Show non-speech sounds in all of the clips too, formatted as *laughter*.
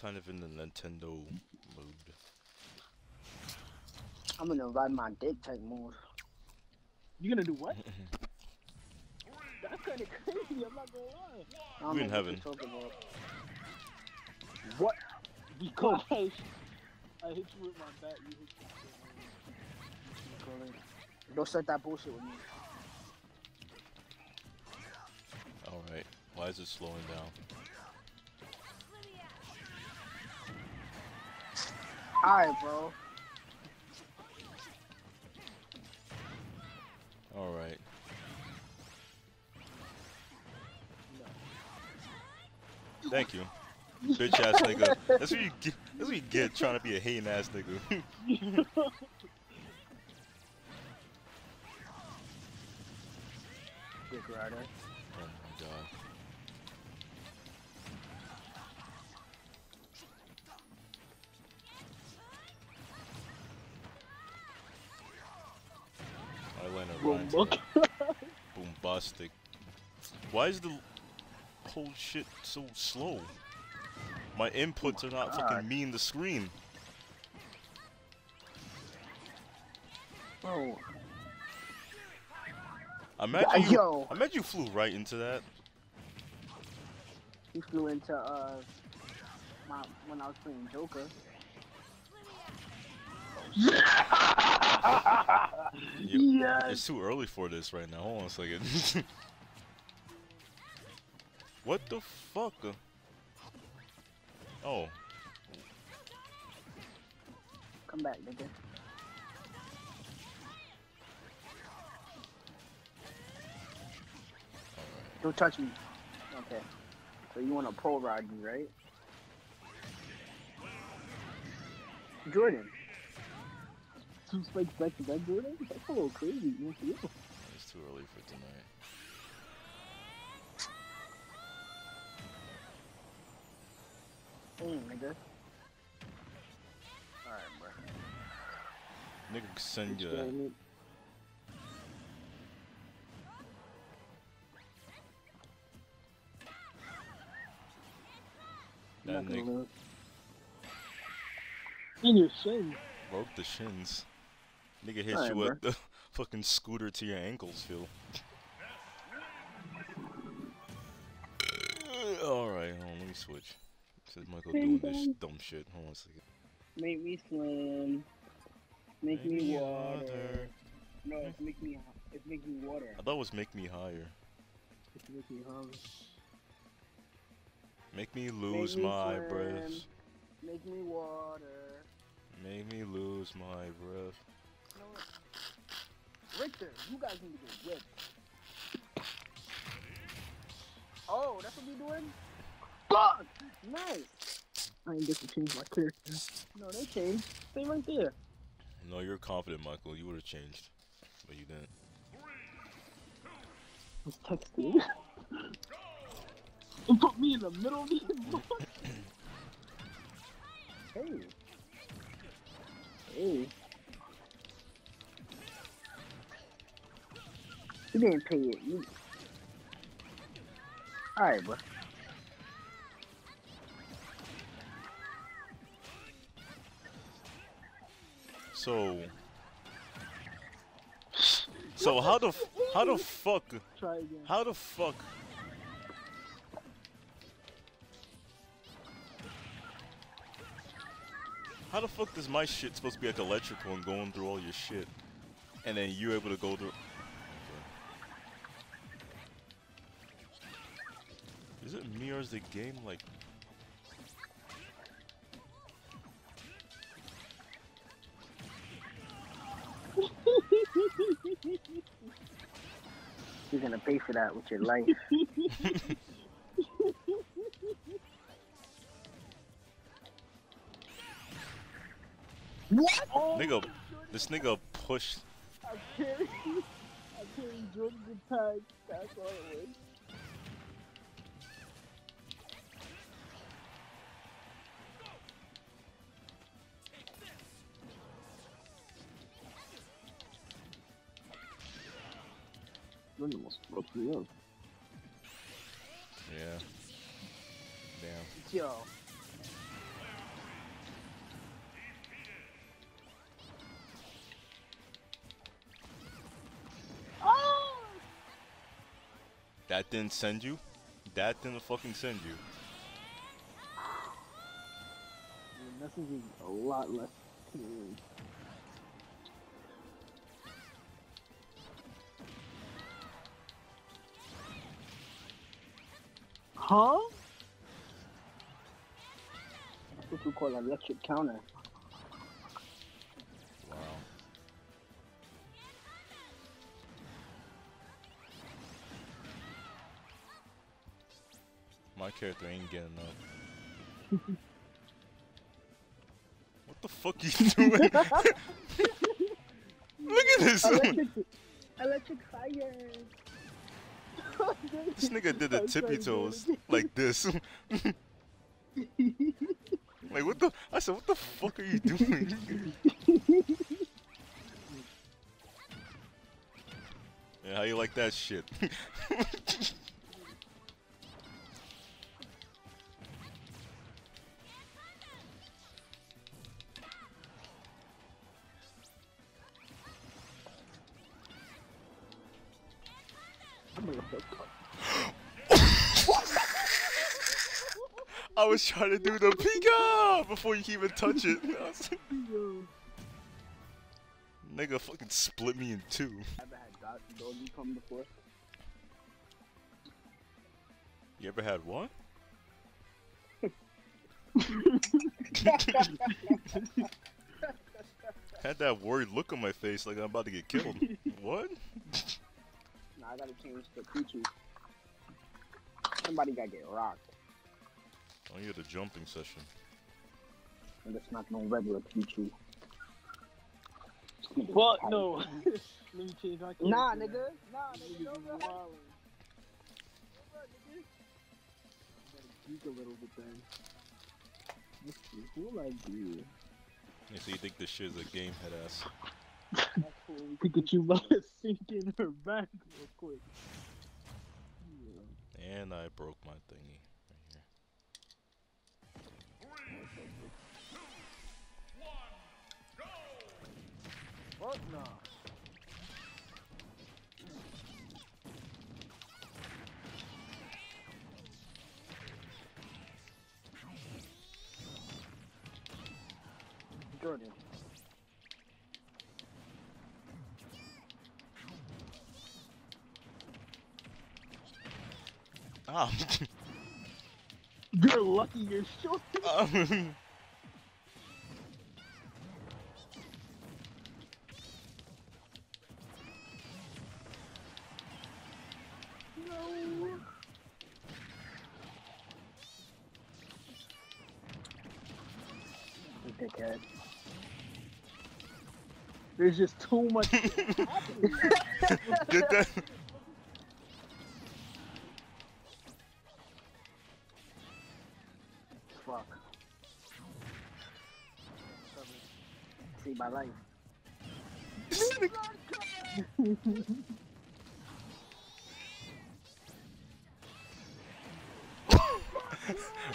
kind of in the Nintendo mood. I'm gonna ride my dick type mode. You gonna do what? *laughs* That's kind of crazy. I'm not gonna lie. I don't in know what heaven. you're talking. What? Because *laughs* I hit you with my bat, you hit me with Correct. Don't start that bullshit with me. Alright. Why is it slowing down? Alright, bro. Alright. Thank you. Bitch ass nigga. That's what you get that's what you get trying to be a hating ass nigga. *laughs* Dick rider. I went Bro, bombastic. *laughs* Why is the whole shit so slow? My inputs are not God. fucking mean the screen. Oh. I imagine you, Yo. I imagine you flew right into that. He flew into, uh, my, when I was playing Joker. *laughs* *laughs* Yep. It's too early for this right now. Hold on a second. *laughs* what the fuck? Oh, Come back, nigga. Don't touch me. Okay. So you want to pole ride me, right? Jordan. Two spikes back to back, Jordan? That's a little crazy. You feel? it's too early for tonight. Oh, Damn, nigga. Alright, bro. Nigga send you that. That nigga. In your shin. broke the shins. Nigga hit Alright, you with the *laughs* fucking scooter to your ankles, Phil. *sighs* Alright, hold on, let me switch. Says Michael doing this dumb shit. Hold on a second. Make me swim. Make me water. No, it's make me. It's make me water. I thought it was make me higher. It's making me hungry. Make me lose me my swim. breath. Make me water. Make me lose my breath. You know what? Richter, you guys need to get whipped. Oh, that's what we doing? Fuck! Nice! I didn't get to change my character. No, they changed. Stay right there. No, you're confident, Michael. You would have changed, but you didn't. I was texting. *laughs* and put me in the middle of the *laughs* Hey. Hey. You didn't pay it. You... Alright, bro. So, so how the f- how the fuck Try again. how the fuck how the fuck does my shit supposed to be like electrical and going through all your shit, and then you able to go through? Is it me or is the game like? *laughs* You're gonna pay for that with your life. *laughs* what? Oh, Nigga, this nigga pushed. I carried, I carried Jordan the tag. That's all it was. friend almost broke me up. Yeah. Damn. Yo. Oh! That didn't send you? That didn't fucking send you. You're messaging a lot less. Huh? That's what we call an electric counter. Wow. My character ain't getting up. *laughs* what the fuck you doing? *laughs* Look at this! Electric, electric fire. This nigga did the tippy toes like this. *laughs* like what the? I said, what the fuck are you doing? *laughs* yeah, how you like that shit? *laughs* I was trying to do the pika before you can even touch it. *laughs* Like, Nigga fucking split me in two. Ever had dog, come before? You ever had what? *laughs* had that worried look on my face like I'm about to get killed. *laughs* what? Nah, I gotta change the Pichu. Somebody gotta get rocked. Oh, you had a jumping session. And it's not no regular Pichu. What? No. *laughs* Let me change my Nah, character nigga. Nah, nigga. Niggas No, is no. wildin'. Gotta geek a little bit then. Who will I do? Yeah, so you think this shit is a game, head ass? *laughs* Pikachu about to sink in her back real quick. Yeah. And I broke my thingy What? Nah. Jordan. Ah. You're lucky you're short. Um, *laughs* *laughs* *laughs* dickhead. There's just too much. *laughs* Get that? Fuck. See my life. *laughs*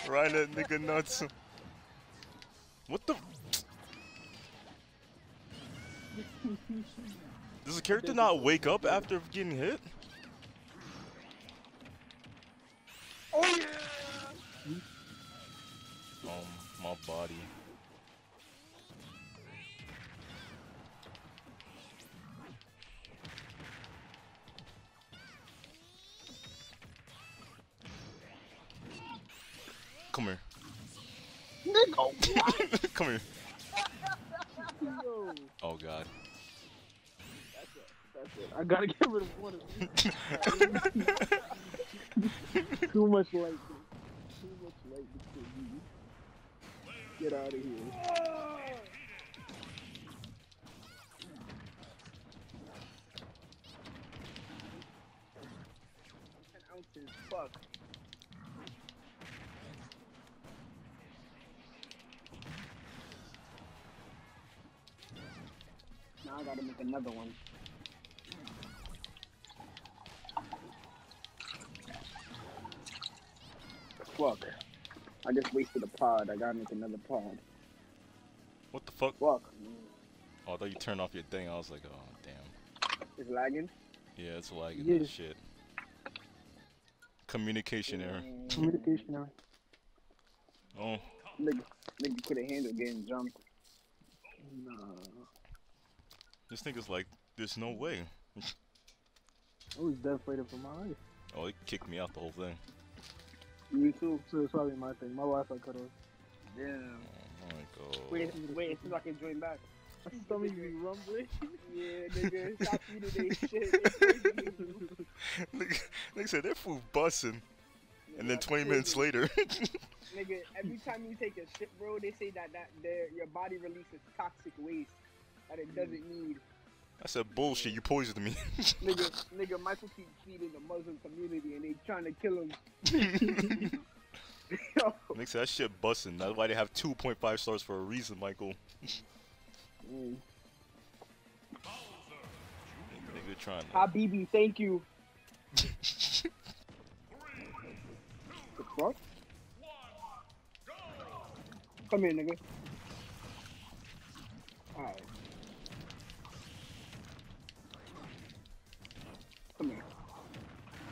Right that nigga nuts. What the? Character not wake up after getting hit? Much light. Too much light between you. Get out of here. Pod. I gotta make another pod. What the fuck? Fuck. Oh, I thought you turned off your thing. I was like, oh damn. It's lagging. Yeah, it's lagging Yeah. that shit. Communication error. Mm. Communication error. Oh, Nigga, nigga couldn't handle getting jumped. Nah. this nigga's like, there's no way. I was dead for my life. Oh, it kicked me out the whole thing. Me too. So it's probably my thing. My Wi-Fi cut off. Damn. Oh my god. Wait, wait, as soon I can join back. *laughs* My stomach be rumbling. *laughs* Yeah, nigga, stop eating they shit. It's crazy. nigga, nigga said that food bussin', and then Nigga, 20 minutes later, *laughs* Nigga, every time you take a shit, bro, they say that that their your body releases toxic waste that it doesn't mm. need. I said bullshit. You poisoned me. Nigga, nigga, Michael keeps feeding the Muslim community and they trying to kill him. Yo, *laughs* Nigga said that shit bussin'. That's why they have 2.5 stars for a reason, Michael. Mm. Nigga trying to. Habibi, thank you. *laughs* The fuck? Come here, nigga. Alright. Come here.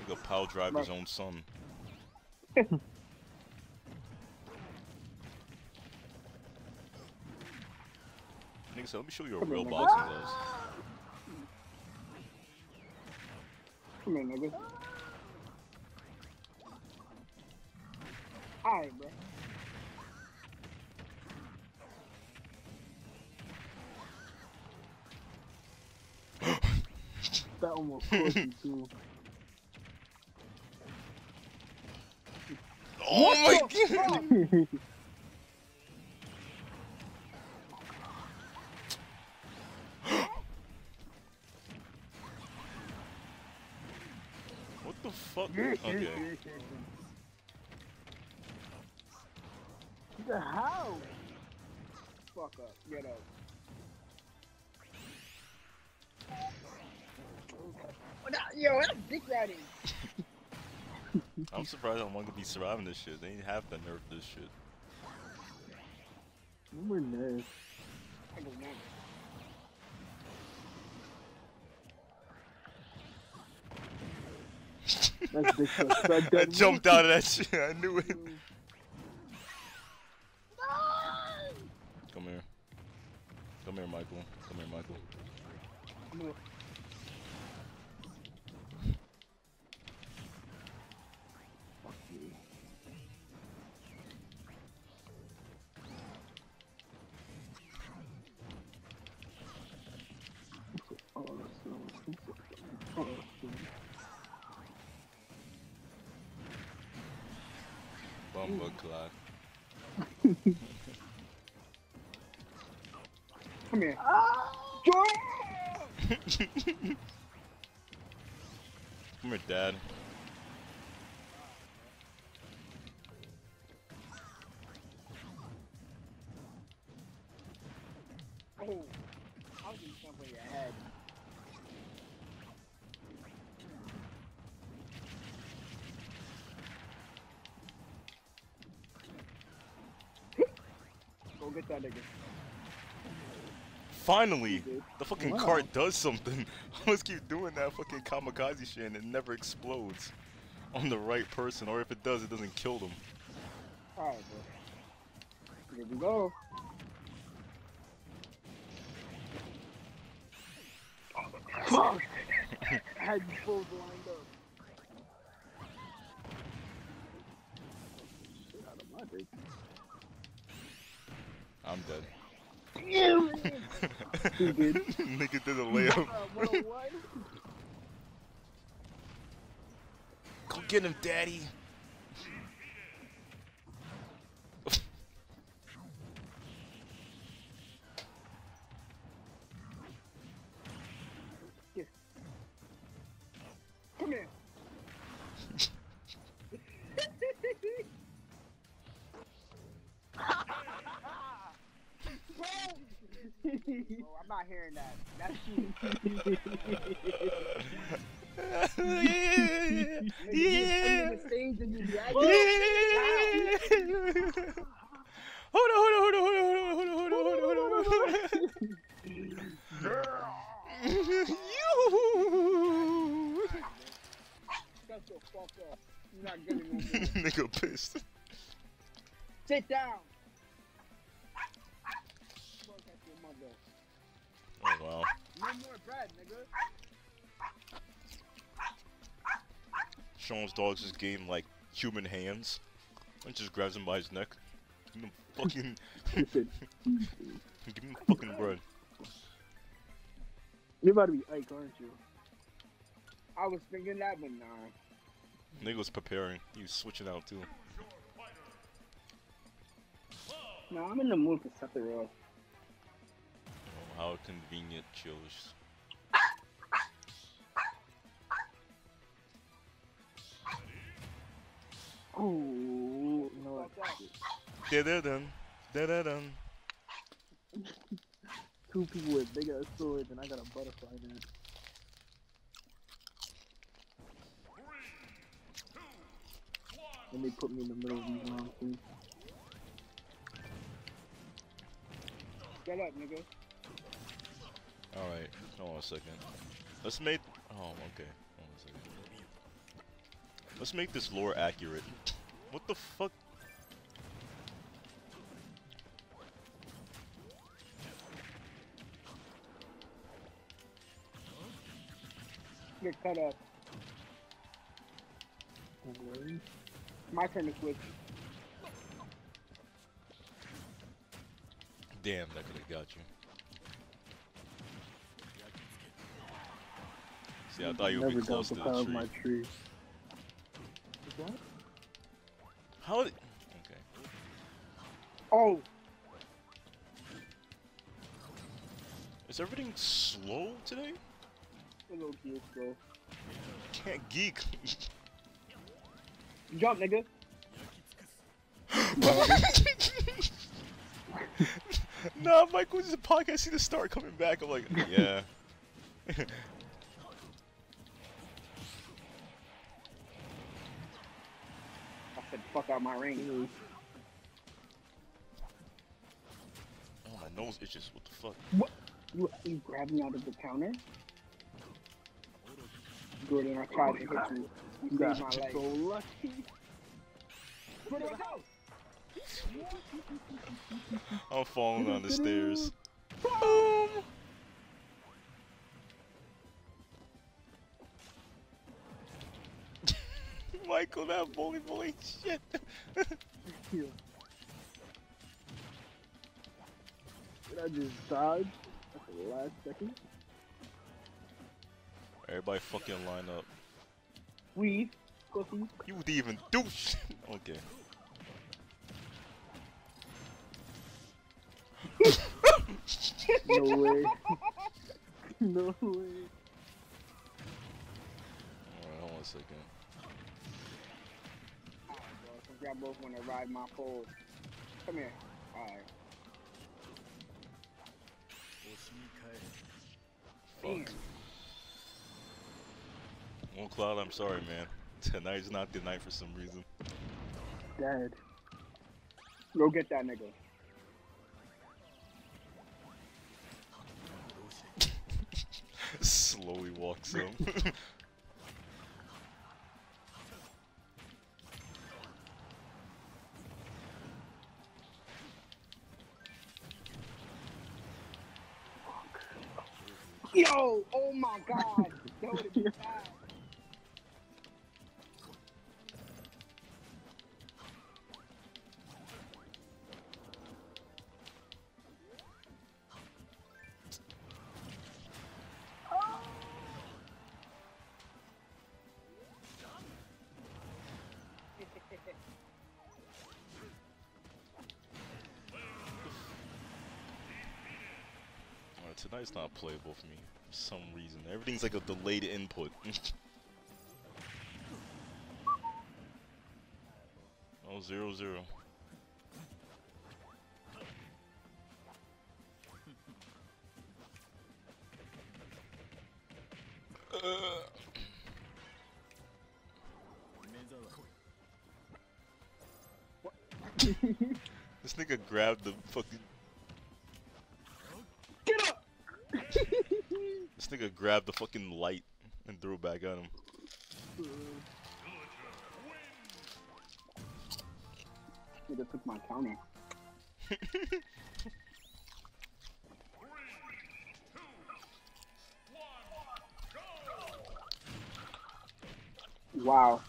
Nigga power drive his own son. *laughs* Nigga said, let me show you a Come real boxing gloves. Come here, nigga. Alright, bro. *laughs* That almost cost me too. *laughs* Oh my god! *laughs* Okay. the how? Fuck up. Get up. Yo, that's dick riding. *laughs* I'm surprised I'm gonna be surviving this shit. They ain't have to nerf this shit. We're nice. That's disrespect. I jumped out of that shit. I knew it. Come here. Come here, Michael. Come here, Michael. Dad. Oh, I your head. Go get that nigga. Finally! The fucking Wow. cart does something. *laughs* I always keep doing that fucking kamikaze shit and it never explodes on the right person, or if it does, it doesn't kill them. Alright, bro. Here we go. Fuck! *laughs* I had you both lined did. Nigga did a layup. *laughs* Uh, Go get him, daddy. Hearing that. That's you. *laughs* Dogs just game like human hands and just grabs him by his neck. Give him fucking *laughs* give him fucking bread. You're about to be Ike, aren't you? I was thinking that, but nah. Nigga was preparing. He was switching out too. Nah, I'm in the mood for Sephiroth. Oh, how convenient, Chillish. Oh, you know what? Fuck Da da dun. Da da dun. Two people with big ass swords, and I got a butterfly now. And they put me in the middle of these monsters. Get up, nigga. Alright, hold on a second. Let's make. Oh, okay. Let's make this lore accurate. What the fuck? Get cut up. Okay. My turn to switch. Damn, that could have got you. See, I thought you would Never be close to got the the power of tree. my tree. What? How? Okay. Oh, Is everything slow today? little cute, bro. Can't geek. Jump, nigga. *laughs* nah, Michael, this is a podcast. See the start coming back. I'm like, yeah. *laughs* *laughs* fuck out my ring. Ew. oh, my nose itches. What the fuck? You, you grabbed me out of the counter? Jordan, I tried to hit you. You You saved got my so life. lucky. Jordan, watch out! I'm falling down the stairs. *laughs* Boom! Michael, that bully bully shit. Did I just dodge at the last second? Everybody fucking line up. We, pussy. You would even do shit. *laughs* Okay. No way. *laughs* no way. Alright, hold on a second. Alright, bro. Since y'all both want to ride my pole. Come here. Alright. Fuck. Well, Cloud, I'm sorry, man. *laughs* Tonight's not the night for some reason. Dad. Go get that nigga. *laughs* Slowly walks him. *laughs* Yo! Oh my god! That would have been bad. Tonight's not playable for me for some reason. Everything's like a delayed input. *laughs* oh, zero zero. Uh, *laughs* this nigga grabbed the fucking. nigga grabbed the fucking light and threw it back at him. Nigga took my counter. *laughs* wow.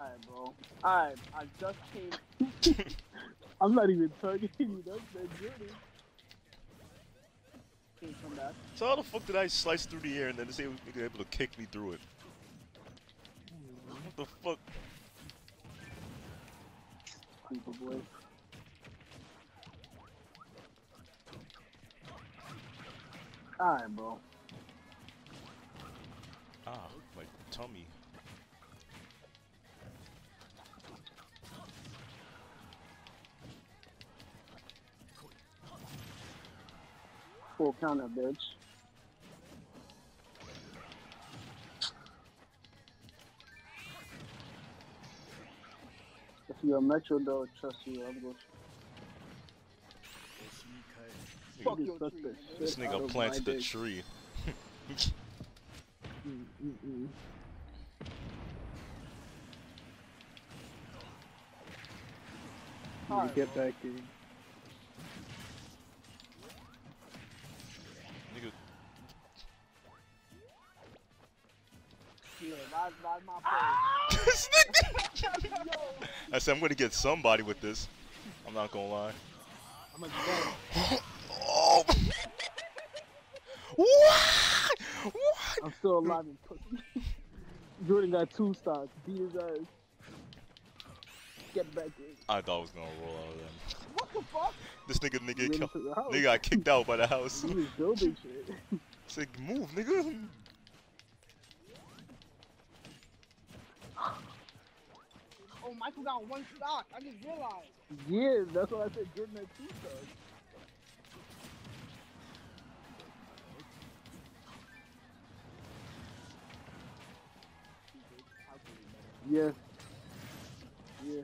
Alright, bro. Alright, I just came. *laughs* I'm not even targeting you. That's that good. Can you come back? So how the fuck did I slice through the air and then this able, able to kick me through it? What the fuck? Full counter, bitch. If you're a Metro, dog, trust you. I'll go. Fuck your tree. This nigga of planted my a tree. Mm, mm, mm. You Alright, get back in. Said I'm gonna get somebody with this. I'm not gonna lie. I'm gonna go. Oh! what? What? I'm still alive and pussy. *laughs* Jordan got two stocks. Beat his ass. Get back in. I thought I was gonna roll out of them. What the fuck? This nigga, nigga, went kill- into the house. nigga got kicked out by the house. He was building shit. Say, move, nigga. Michael got one stock. I just realized. yeah, that's why I said Jordan had two stocks. Yeah. Yeah.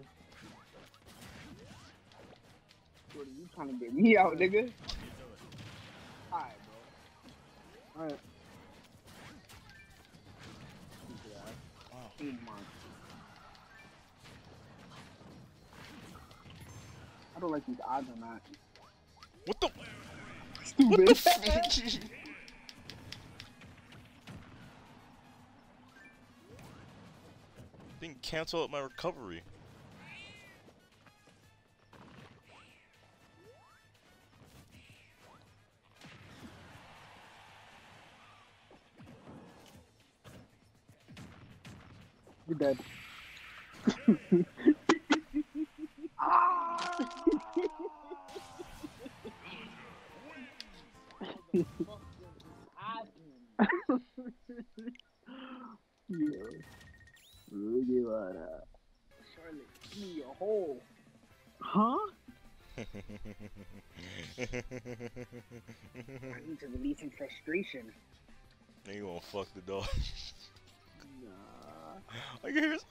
Jordan, you trying to get me out, nigga? Alright, bro. Alright. Wow. Oh my. I don't like these odds on that. What the? Stupid. What the? *laughs* Didn't cancel out my recovery. You're dead. *laughs* Look at. Charlotte, give me a hole. Huh? I need to release some frustration. They gonna fuck the dog. Nah. I can hear his-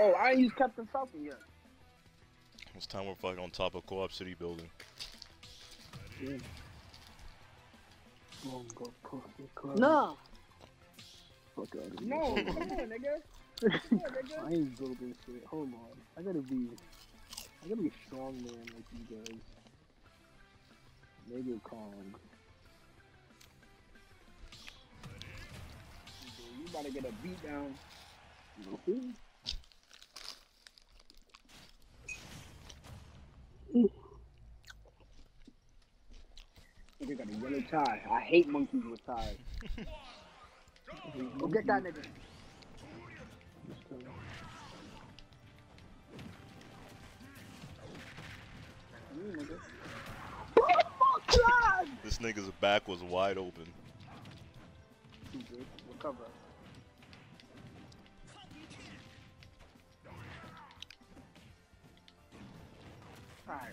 Oh, I ain't used Captain Falcon yet. It's time we're fucking on top of Co-op City building. Yeah. Bongo pussy club. Nah. Fuck out of here. No, come on, nigga. *laughs* Come on, nigga. I ain't building shit. Hold on. I gotta be. I gotta be a strong man like you guys. Mega Kong. You about to get a beat down. Okay. Nigga got a yellow tie. I hate monkeys with ties. Go get that nigga. Nigga. This nigga's back was wide open. Recover. Alright,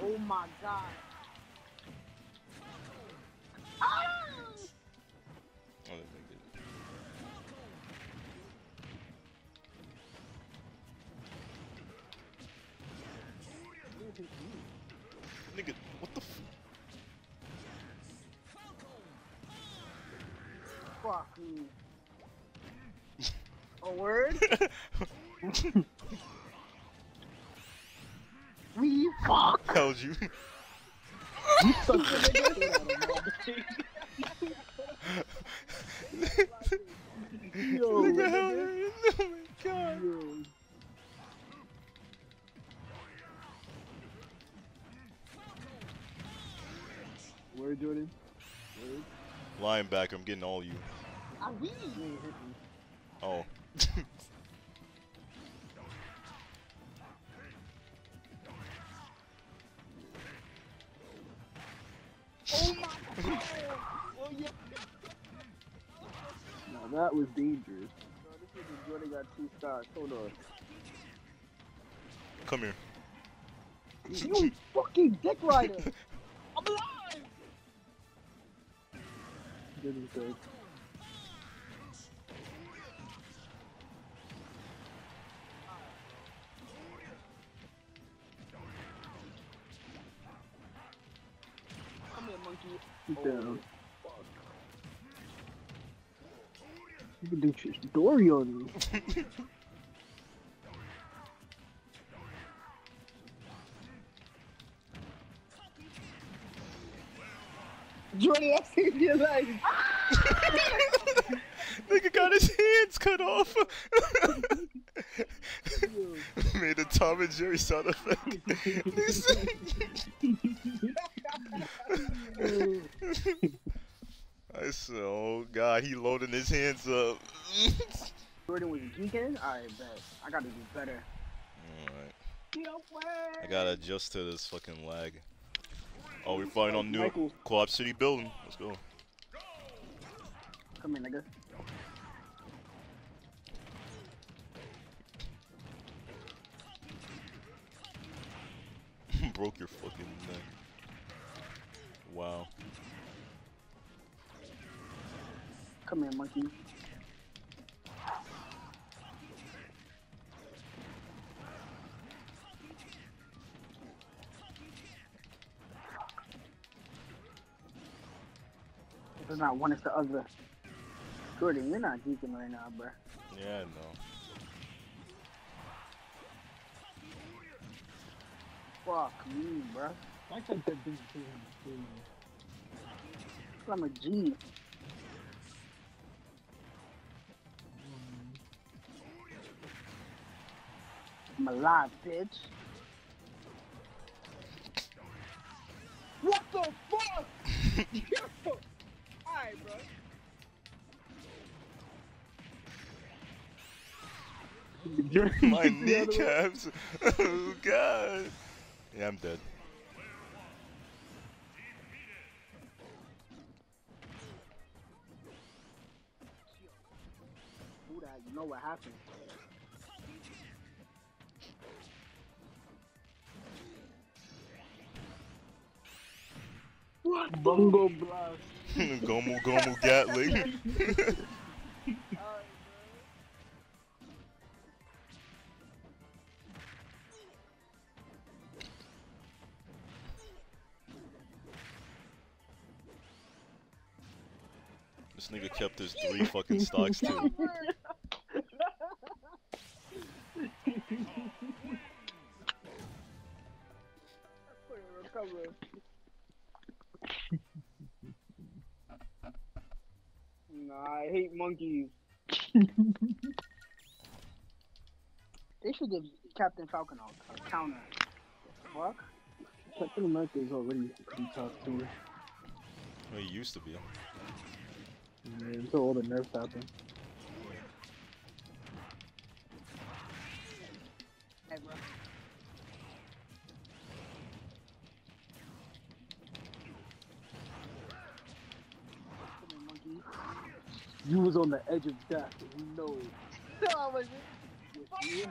Oh my god. Ah! Oh, they make it. Nigga, what the f- Fuck me. A word? *laughs* We fuck. How'd you? You suck the shit out of my dick. Yo, Nigga, how are you? Oh my god. yo. Where, Jordan? Where? Linebacker, I'm getting all you. Ah. You hit me. Oh. *laughs* Oh my god. Oh yeah. Now that was dangerous. Bro, this nigga Jordan got two stars. Hold on. Come here. You fucking dick rider. *laughs* I'm alive. Good as good. You can do shit. Dory on me. Jordan, I saved your life. Nigga got his hands cut off. *laughs* Made a Tom and Jerry sound effect. *laughs* I said, oh god, he loading his hands up. *laughs* Jordan was geeking? Alright, bet. I gotta do better. Alright. Away. I gotta adjust to this fucking lag. Oh, we're fighting on new Michael. Co-op City building. Let's go. Come here, nigga. *laughs* Broke your fucking neck. Wow. Come here, monkey. If it's not one, it's the other. Jordan, you're not geeking right now, bruh. Yeah, I know. Fuck me, bruh. I think that thing too. too. I'm a G. I'm alive, bitch. What the fuck? Yo! *laughs* Alright, bro. *laughs* My get *laughs* the kneecaps. oh god. Yeah, I'm dead. Who that? You know what happened. Bungo blast. *laughs* Gomu Gomu Gatling. *laughs* this nigga kept his three fucking stocks too. *laughs* I hate monkeys. *laughs* they should give Captain Falcon a, a counter. Fuck. Captain America is already pretty tough too. Well, he used to be. Yeah, until all the nerfs happen. You was on the edge of death, and you know it. No, was it? You-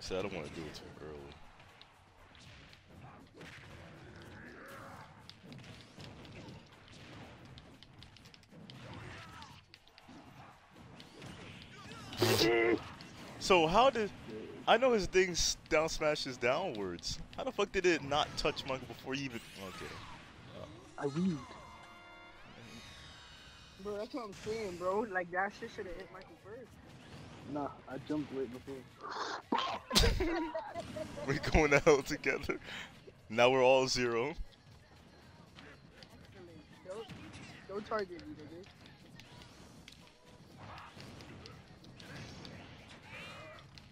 See, I don't want to do it too early. *laughs* so how did I know his thing s- down smashes downwards? How the fuck did it not touch Michael before he even? Okay. I weaved. Bro, that's what I'm saying, bro. Like, that shit should have hit Michael first. Nah, I jumped right before. *laughs* We're going to hell together. Now we're all zero. Excellent. Don't, don't target me, nigga.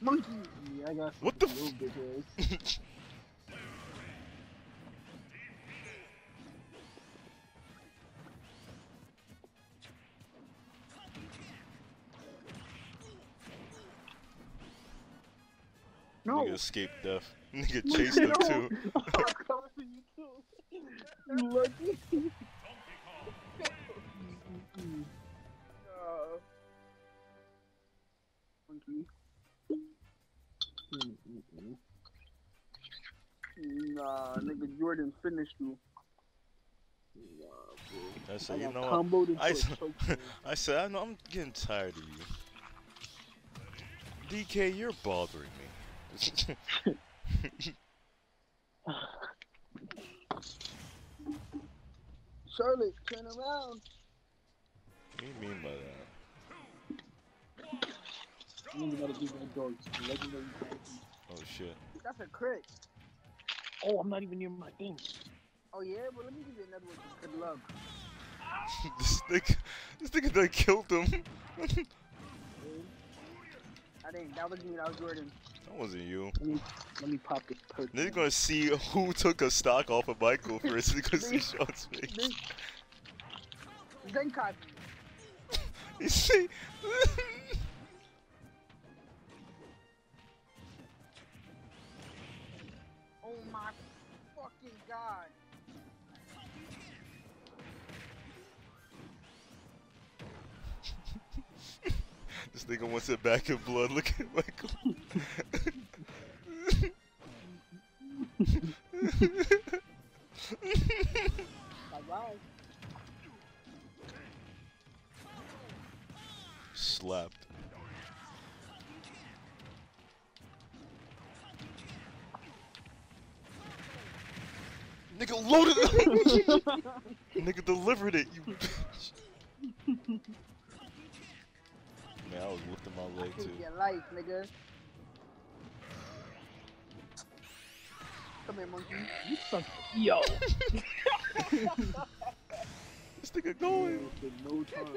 Monkey. Yeah, I got What the f-. *laughs* No. Nigga escaped death. *laughs* Nigga chased him too. I'm coming for you too. Lucky. *laughs* Uh, monkey. Nah, nigga, Jordan finished you. Nah, bro. I I said, you know what? comboed into I, a s- chokehold. I said, I know, I'm getting tired of you. DK, you're bothering me. *laughs* Charlotte, turn around. what do you mean by that? You ain't gotta give that dog legendary qualities. Oh shit. That's a crit. Oh, I'm not even near my thing. Oh yeah, well let me give you another one. Good luck. *laughs* this nigga, this nigga done killed him. *laughs* I didn't. That was me. That was Jordan. that wasn't you. Let me let me pop this perk. They're gonna see who took a stock off of Michael *laughs* first because see Sean's face. This. Zenkai. You see? Fucking god. *laughs* this nigga wants it back in blood. Look at Michael. Slapped. Nigga loaded it. *laughs* Nigga delivered it, you bitch. *laughs* Man, I was lifting my leg too. Take your life, nigga. Come here, monkey. You suck. Yo. *laughs* This nigga going. For no time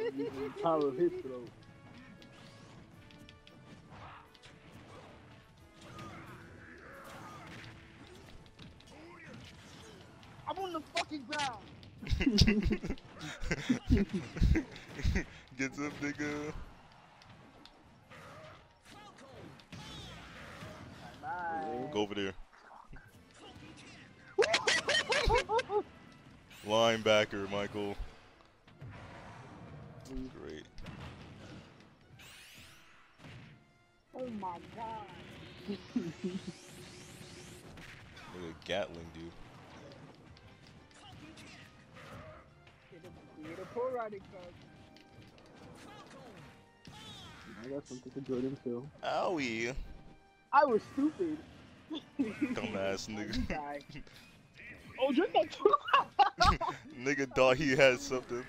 I'm on the fucking ground. *laughs* Get up, nigga. Bye. Go over there. *laughs* Linebacker, Michael. Mm. Great. Oh my god. *laughs* Look at Gatling, dude. Get a, get a riding card. I got something for Jordan too. Oh, Owie. I was stupid. Dumbass *laughs* You nigga. die. *laughs* Oh, drink that too. *laughs* nigga thought he had something.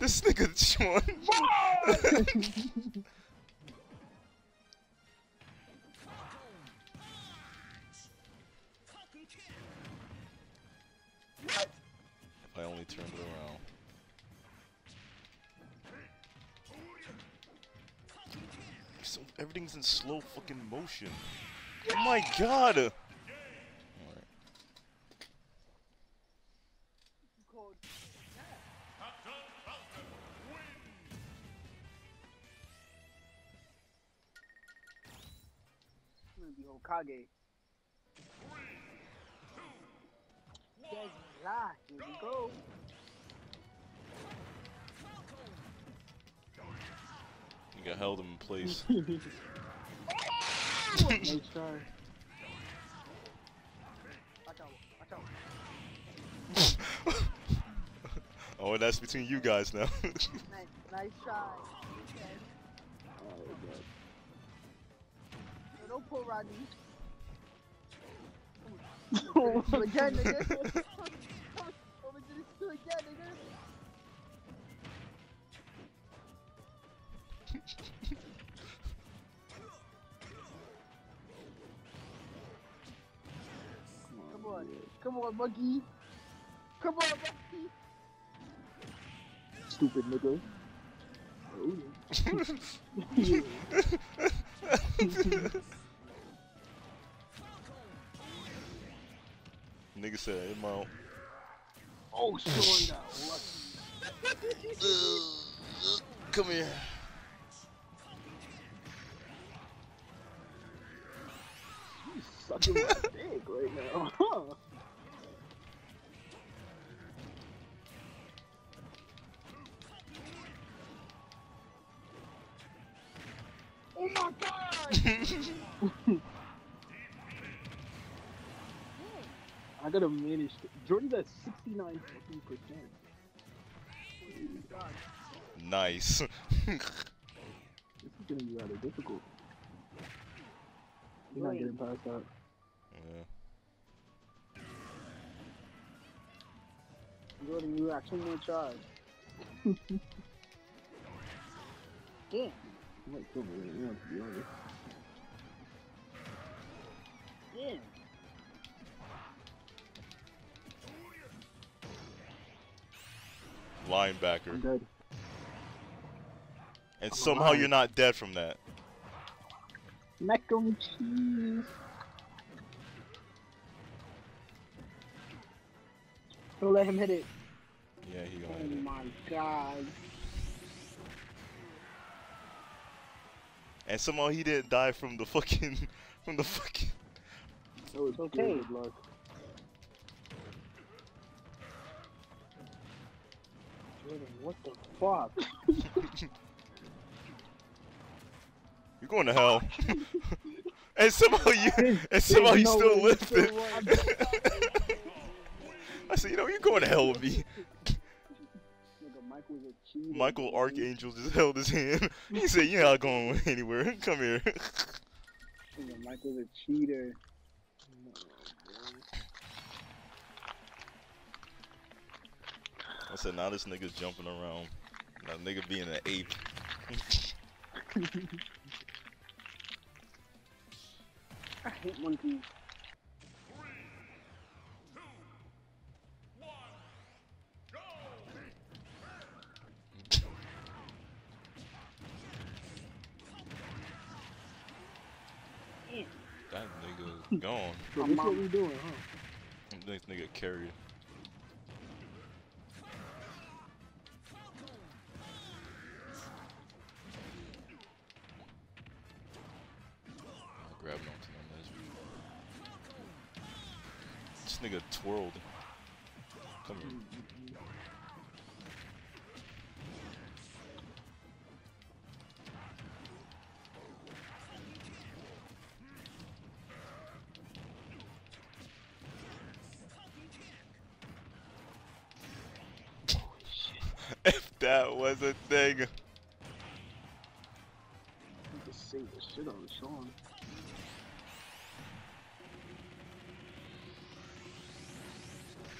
This nigga Sean. I only turned it around. so everything's in slow fucking motion. Oh my god! Kage. Nice try. Oh, that's between you guys now. Nice, nice try. Oh, don't pull Rodney. Oh, again, nigga. Again, nigga. Come on, monkey. Come on, monkey. Stupid nigga. Oh, *laughs* Nigga said, hey, Mo. oh, Sean got lucky. *laughs* Come here. He's sucking my *laughs* dick right now. Oh my god! *laughs* I gotta manage. To... Jordan's at 69 fucking percent. Nice. This is gonna be rather difficult. You're not getting past that. yeah. Jordan, you got two more tries. *laughs* Damn. You might kill me right now, to be honest. I'm Linebacker. dead. And somehow you're not dead from that. Mac and cheese. Don't let him hit it. Yeah, he gonna Oh hit it. my god. And somehow he didn't die from the fucking, *laughs* from the fucking. That was Okay. pure good. Jordan, what the fuck? *laughs* You're going to hell. *laughs* and somehow you, and somehow you no still way lived it. I said, you know, you're going to hell with me. Nigga, Michael's a cheater. Michael. Archangel just *laughs* held his hand. He said, "You're not going *laughs* anywhere. Come here." Nigga, Michael's a cheater. I said, "Now this nigga's jumping around. Now nigga being an ape." *laughs* I hate monkeys. Gone. So this what mom- we doing, huh? This nigga carried. I'll grab onto the. This nigga twirled. Come here. Mm-hmm.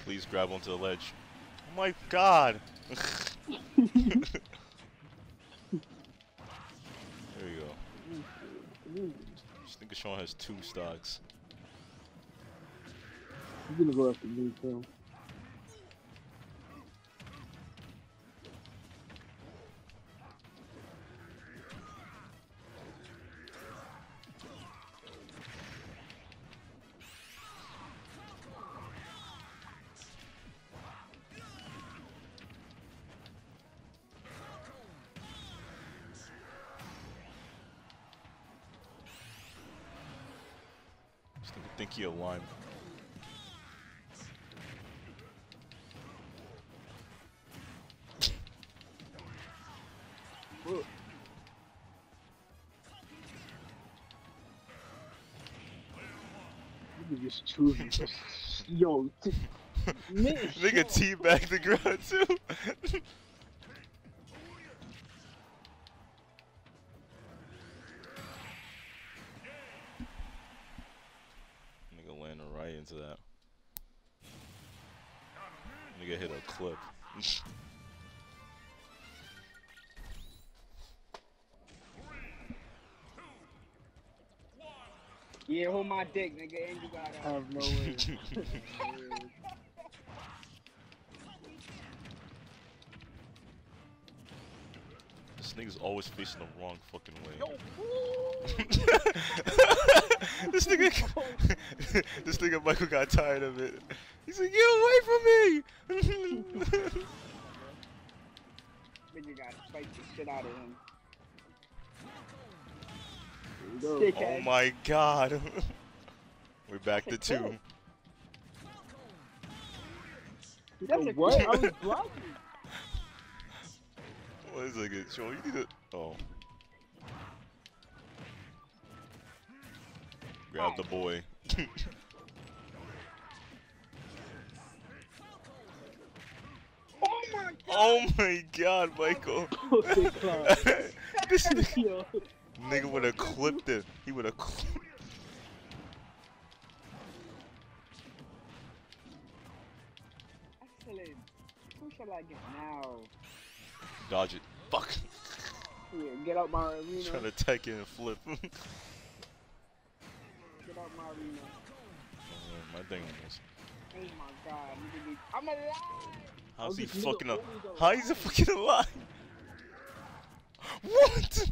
Please grab onto the ledge. Oh my god! *laughs* there you go. This nigga Sean has two stocks. He's gonna go after me too. Think a lime. Just. *laughs* Yo, t- *laughs* Nigga teabag the ground too. *laughs* Yeah, hold my dick, nigga, and you got I have no way. *laughs* this nigga's always facing the wrong fucking way. Yo, *laughs* this nigga, *laughs* this nigga Michael got tired of it. He's like, get away from me! nigga gotta fight the shit out of him. Oh my god. *laughs* We're back to two. That's Yo, what? I was blocking. *laughs* What is it? Joel, you need to. Oh. Grab the boy. *laughs* Oh my oh god! oh my god, Michael. Oh, Pussy clown. this nigga, Yo, nigga would have clipped it. He would have clipped. Excellent. Who shall I get now? Dodge it. Fuck. Yeah, get out my arena. Trying to tech in and flip. Get out my arena. Oh, my thing almost. Oh my god, I'm alive! How's Oh, he fucking up? How is he fucking alive? What?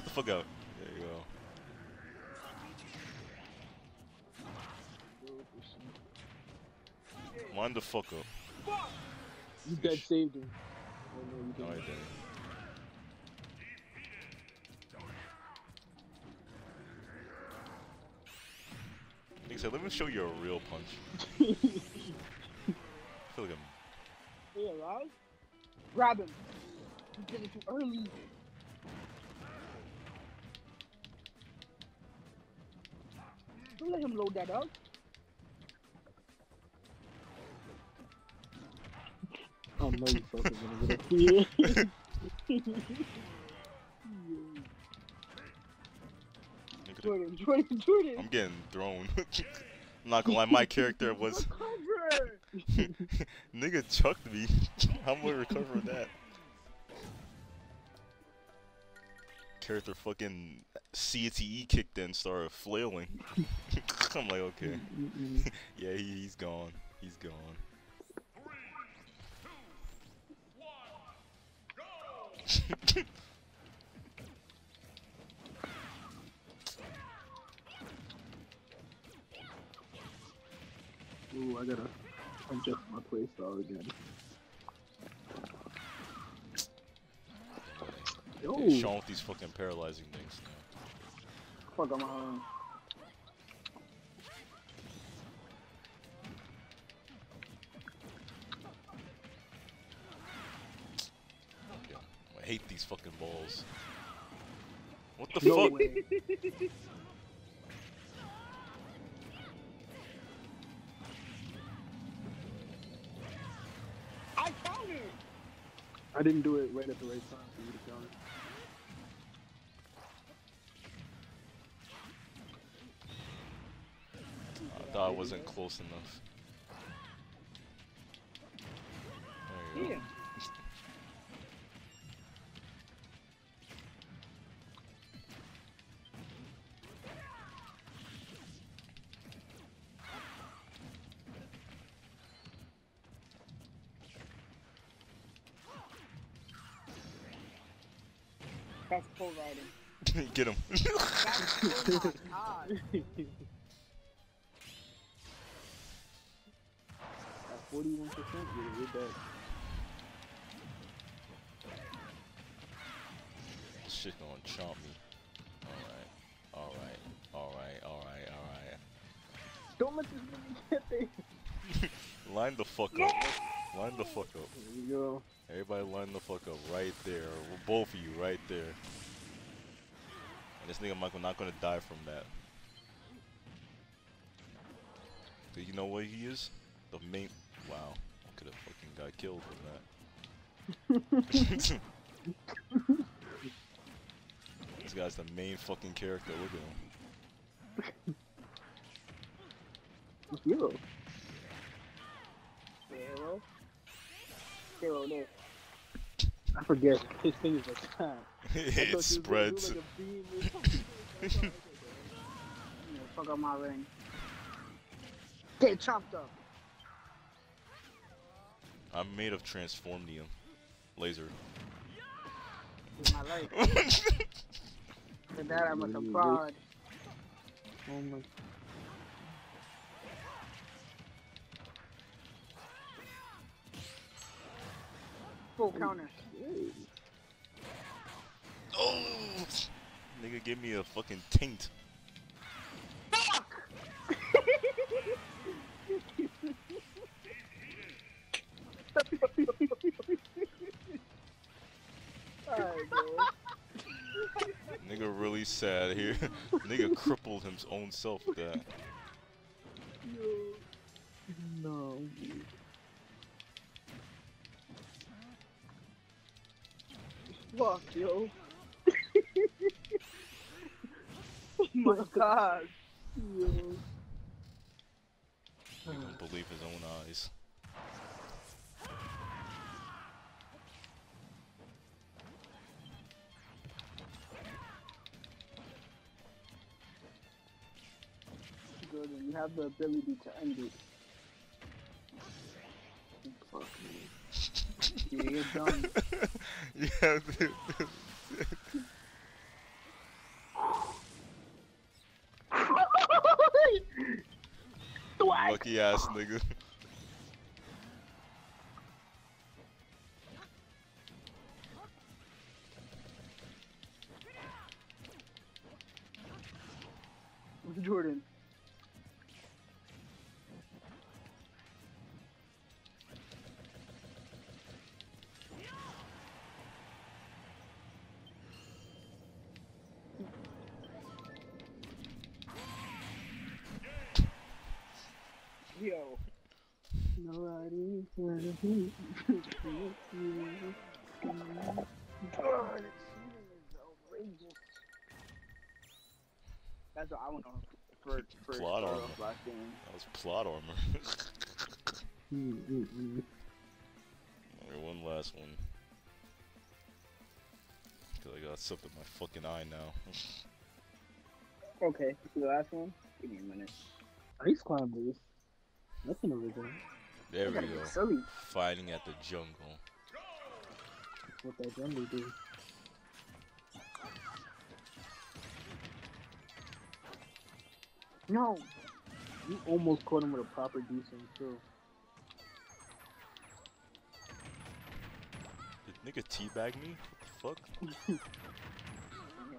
Get the fuck out. There you go. Wind the fuck up. You dead saved him. Oh no, you No, I didn't. didn't. Said, let me show you a real punch. I *laughs* feel like I'm. Hey, alive? Grab him! You did it too early! Don't let him load that up. I know you fucking gonna get a Nigga, Jordan, Jordan, Jordan! I'm getting thrown. I'm *laughs* not gonna lie, my character *laughs* was. *laughs* Nigga chucked me. How am I recover that? Character fucking CTE kicked in, started flailing. *laughs* I'm like, okay. *laughs* Yeah, he, he's gone. He's gone. *laughs* Ooh, I gotta adjust my playstyle again. Yo, Yeah, Sean with these fucking paralyzing things. Fuck, I'm home. Yeah. I hate these fucking balls. What the no fuck? way. I found it! I didn't do it right at the right time for you to count it. Thought I wasn't close enough. There you go. That's full riding. *laughs* Get him. *laughs* 41%, you're, you're dead. This shit gonna chomp me. Alright. Alright. Alright. Alright. Alright. Don't let this nigga get there. *laughs* Line the fuck up. Line the fuck up. There you go. Everybody line the fuck up right there. We're Both of you right there. And this nigga Michael not gonna die from that. Do you know what he is? The main. Wow. Could have fucking got killed from that. *laughs* this guy's the main fucking character. Look at him. Hero. Zero. Zero there. I forget. His thing is like that. *laughs* It you was gonna do spreads. a beam or something. That's all I was like, Yeah, fuck up my ring. Get chopped up. I'm made of transformium. Laser. With my life. For that, I must applaud. Oh my. Full counter. Oh! Nigga, give me a fucking taint. Fuck! *laughs* Alright. Nigga really sad here. *laughs* Nigga crippled his own self with that. No. Fuck, yo. *laughs* oh my god. Yo. He don't believe his own eyes. You have the ability to end it. Fuck me. Yeah, you're done. *laughs* yeah, dude. Thwack! *laughs* Lucky ass nigga. Wanna be this shooting is outrageous. That's what I want to for for Plot armor. last game. That was plot armor. *laughs* Mm, mm, mm. Alright, one last one. Cause I got something in my fucking eye now. Okay, the last one. Give me a minute. Ice climbers. That's an original. There we go. silly. Fighting at the jungle. What that jungle do. No. You almost caught him with a proper decent kill. Did nigga teabag me? What the fuck? *laughs* Yeah,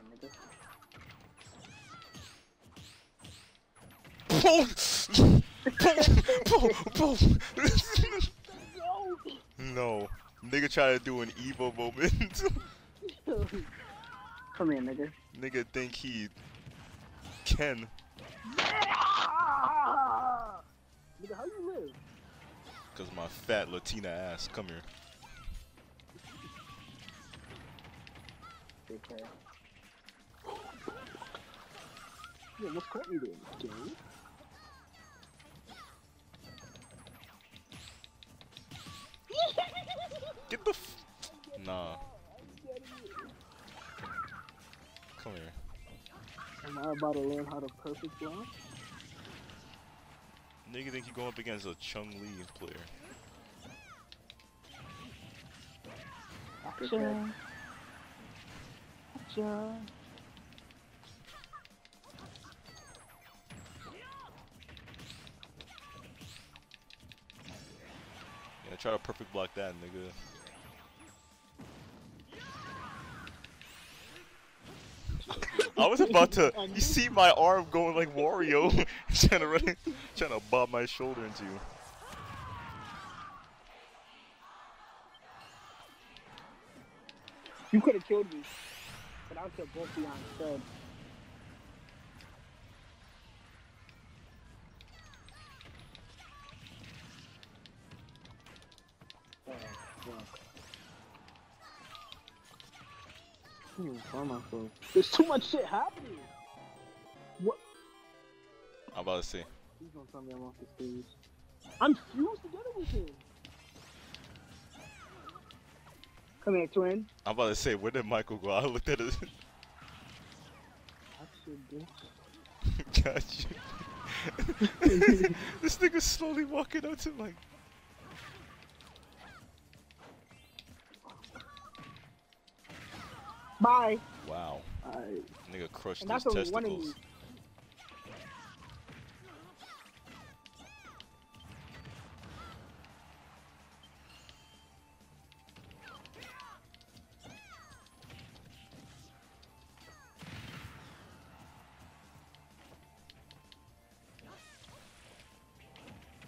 nigga. *laughs* Boom! Boom! Boom! no. Nigga try to do an Evo moment. *laughs* Come here, nigga. nigga think he can. Nigga, how you live? Cause my fat Latina ass. Come here. Okay. You almost caught me there, Get the f- Nah. Come here. Am I about to learn how to perfect block? Nigga think you going up against a Chun-Li player. Good catch. Gotcha. Yeah, try to perfect block that, nigga. I was about to. You see my arm going like Wario, trying to trying to bob my shoulder into you. You could have killed me, but I took both of you instead. Can't even find myself. There's too much shit happening. What? I'm about to see. Please don't tell me I'm off the stage. I'm fused together with him. Come here, twin. I'm about to say. Where did Michael go? *laughs* I looked at it. That's your bitch. Got you. this nigga's slowly walking up to like. Bye. Wow. Alright. Nigga crushed And only testicles.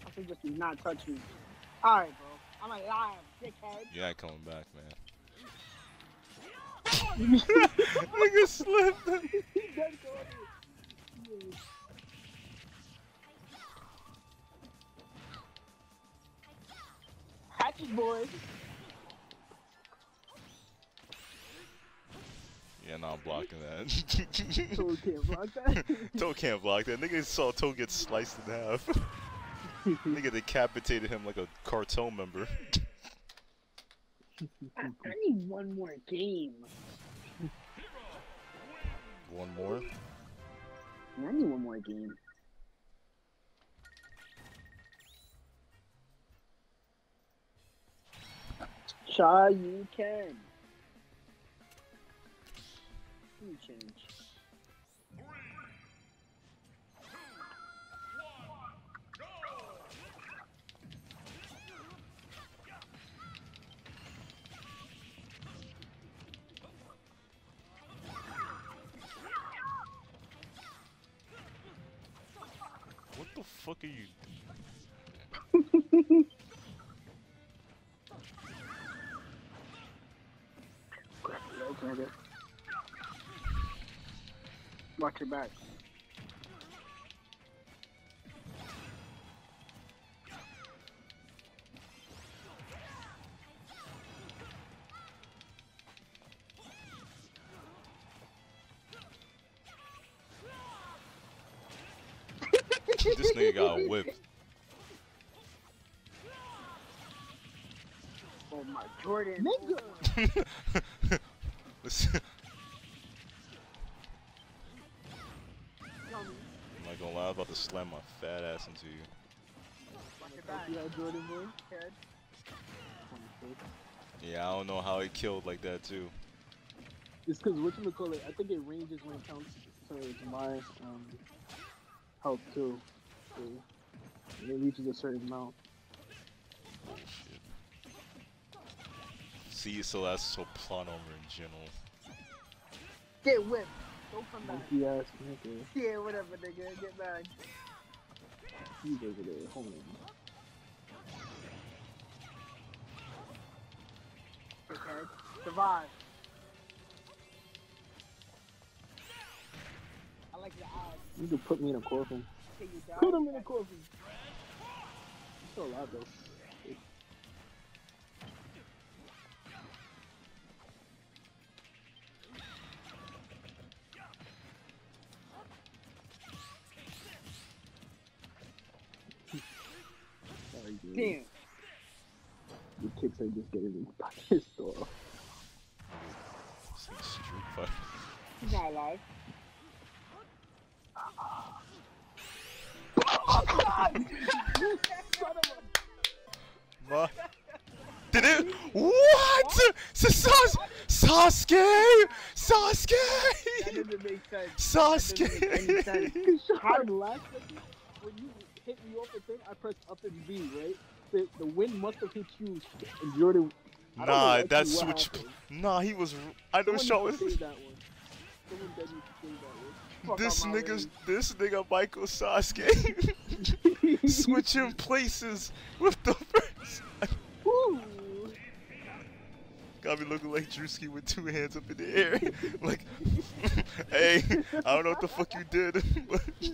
I should just not touch me. Alright, bro. I'm alive, dickhead. You're not coming back, man. Nigga slipped. He done called me. Yeah. Hatchet boys. Yeah, no, I'm blocking that. *laughs* So can't block that. *laughs* Toe can't block that. Nigga saw Toe get sliced in half. *laughs* Nigga decapitated him like a cartel member. I, I need one more game. One more. I need one more game. Sure you can. Let me change. You? Watch your back. This nigga got a whip. Oh my Jordan. Nigga. *laughs* Listen, I'm not gonna lie, I'm about to slam my fat ass into you. Watch your back. Yeah, Jordan boy. Kid. 26. Yeah, I don't know how he killed like that too. It's because what you call it? I think it ranges when it counts to my um, health too. So it reaches a certain amount. Shit. See, so that's so plot over in general. Get whipped. Don't come back. Monkey ass nigga. Yeah, whatever, nigga. Get back. He's over there. Hold on. Dickhead. Survive. Like your eyes. You can put me in a coffin. Till you die. Put him in a coffin. He's still alive though. Sorry, dude. Damn. The kicks are just getting pissed Did it? What? Sas- Sasuke! Sasuke! That doesn't make sense. That doesn't make Sasuke! sense. *laughs* How last when you hit me off the thing, I pressed up and B, right? The, the wind must have hit you, and Jordan. I don't know Nah, actually that switch. *laughs* Nah, he was. I know Someone Shaw was. to that one. someone that needs to say that. Fuck This out my nigga's this nigga Michael Sasuke *laughs* switching places with the first. Woo! Got me looking like Drewski with two hands up in the air. *laughs* like, *laughs* hey, I don't know what the fuck you did. but- *laughs*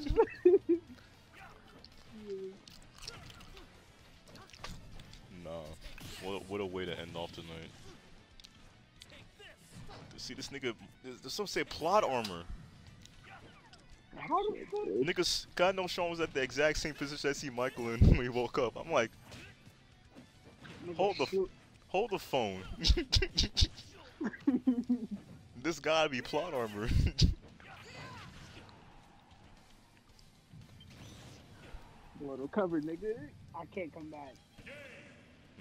nah, what, what a way to end off tonight. See, this nigga, there's some say plot armor. How the? Niggas, God knows Sean was at the exact same position I see Michael in when he woke up. I'm like, Hold the- shoot. Hold the phone. *laughs* this gotta be plot armor. Little cover, nigga. I can't come back.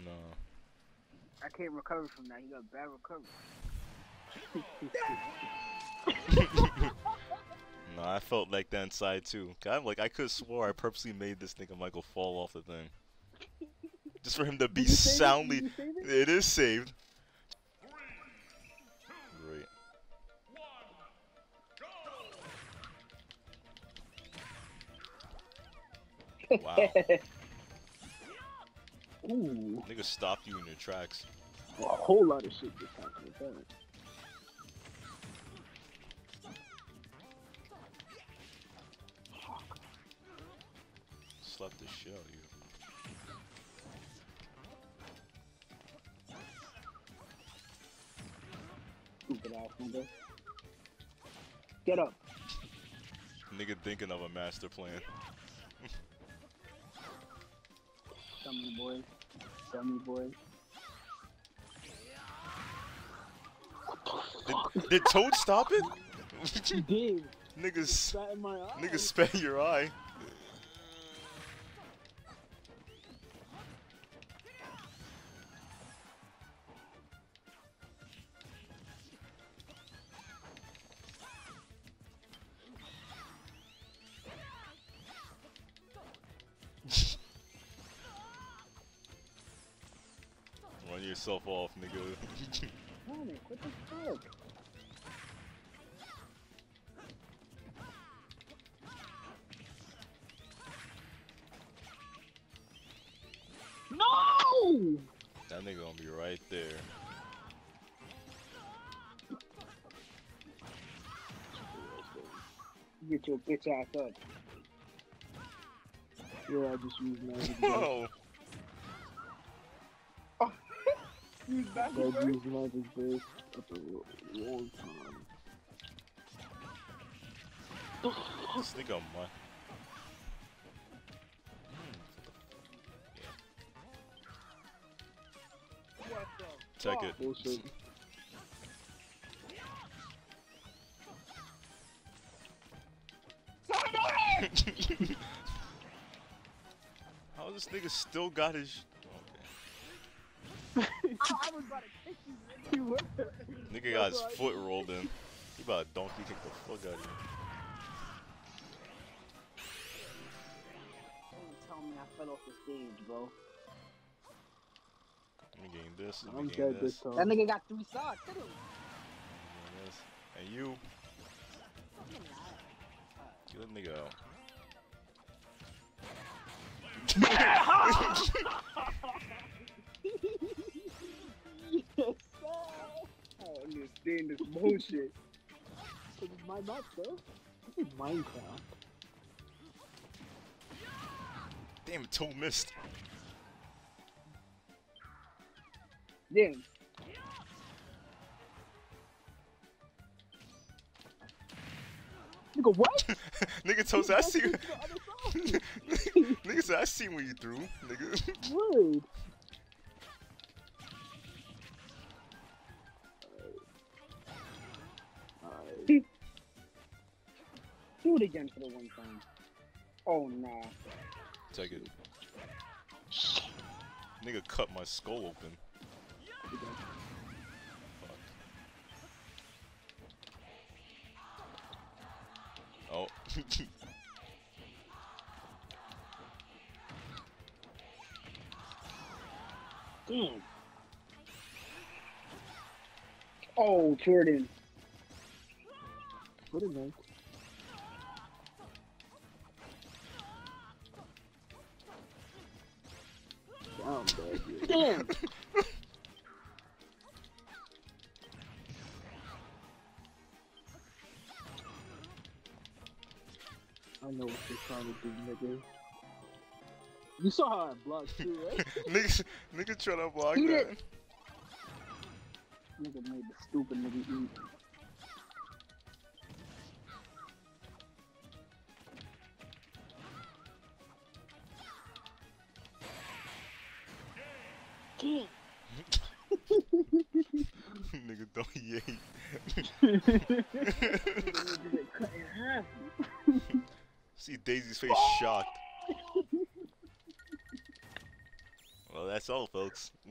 No. I can't recover from that. He got bad recovery. *laughs* no, I felt like that inside too. God, like I could have swore I purposely made this nigga Michael fall off the thing. Just for him to be Did you save it? soundly. Save it? It is saved. Great. Wow. *laughs* Ooh, Nigga stopped you in your tracks. a whole lot of shit just happened with that. Slapped the shit out of you. Stupid ass nigga. Get up. Nigga thinking of a master plan. Dummy boy. Dummy boy. Did, did Toad stop it? He did. *laughs* Niggas, Sat in my eye. niggas spat in your eye. Yourself off, nigga. Panic, what the fuck? No! that nigga gonna be right there. Get your bitch ass up. *laughs* Yeah, I just used magic. Oh, Use back I used magic burst at the wrong time. this nigga my. What the Check fuck? it. Bullshit. *laughs* How this nigga still got his? sh- Okay. I was about to kick you, nigga. You were. Nigga got his foot rolled in. He about to donkey kick the fuck out of you. Don't tell me I fell off the stage, bro. Let me gain this. Let I'm me gain dead this. this time. That nigga got three stocks. Look at him. gain this. And you, get that nigga out. *laughs* *laughs* understand this bullshit. This is my map, bro. This is Minecraft. Damn, it, Toe missed. Damn. Nigga, what? *laughs* nigga Toe said, I see. To the other *laughs* side. nigga said, I see when you threw, nigga. Word. Do it again for the one time. Oh nah. Take it. Nigga cut my skull open. Fuck. Oh. Damn. *laughs* Hmm. Oh, Jordan. Put it in. Oh, Baby. Damn. I know what you're trying to do, nigga. You saw how I blocked too, right? *laughs* nigga, nigga trying to block Eat that. it. nigga made the stupid nigga eat. *laughs* See Daisy's face shocked. Well, that's all, folks. I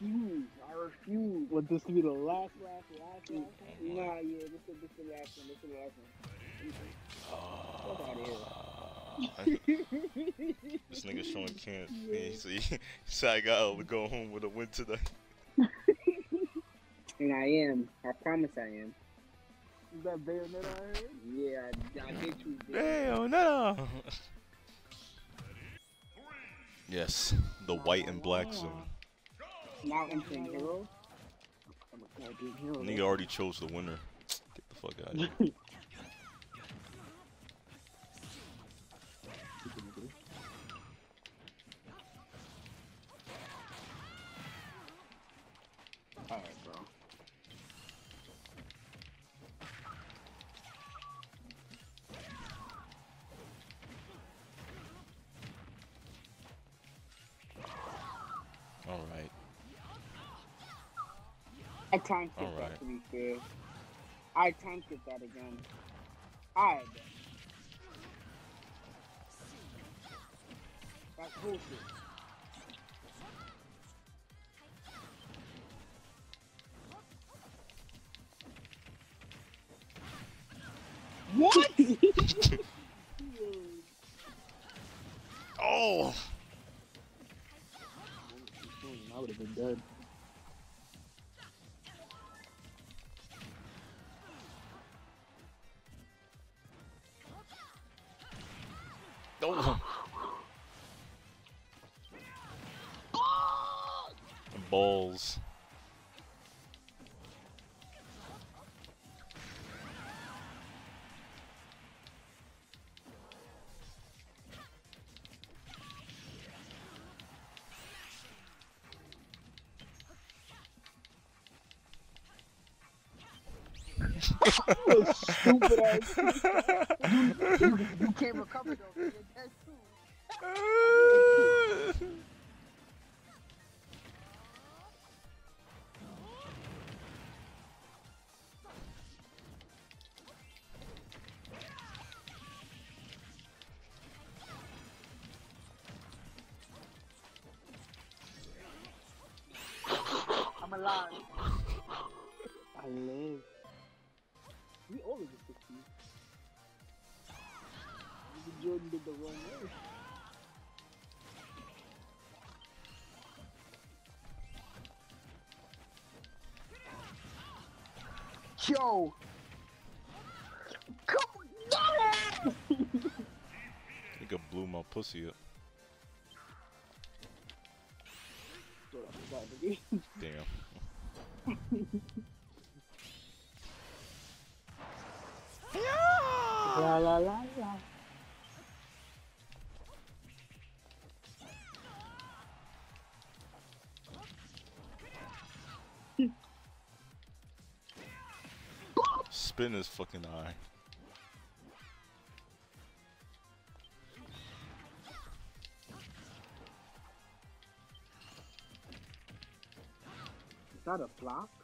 refuse. I refuse. Want this to be the last, last, last, one? Nah, yeah, this is this the last one. This is the last one. *laughs* this nigga showing can't. Yeah. See, so *laughs* I got to go home with a win today. *laughs* And I am. I promise I am. Is that bayonet I heard? Yeah, I, I did choose this. Damn, no. Yes, the white and black zone. Now instant hero. I'm a goddamn hero. Nigga already chose the winner. Get the fuck out of here. Time skipped Alright. that to be fair. I time skipped that again. Alright then. That's bullshit. What? *laughs* Oh! I would have been dead. *laughs* Stupid ass. you, you, you can't recover though. Dead too. *laughs* I'm alive. I live. Jordan did the wrong way. Eh. Yo. Come on. Nigga blew my pussy up. Spin his fucking eye. Is that a block?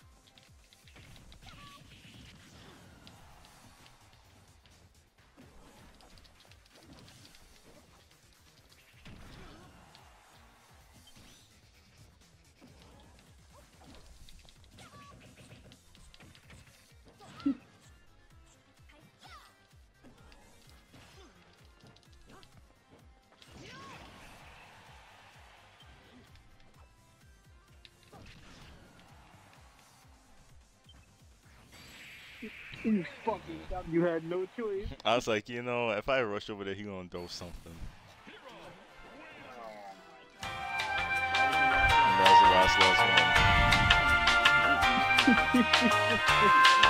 You had no choice. I was like, you know, if I rush over there, he gonna throw something. And that was the last last one. *laughs*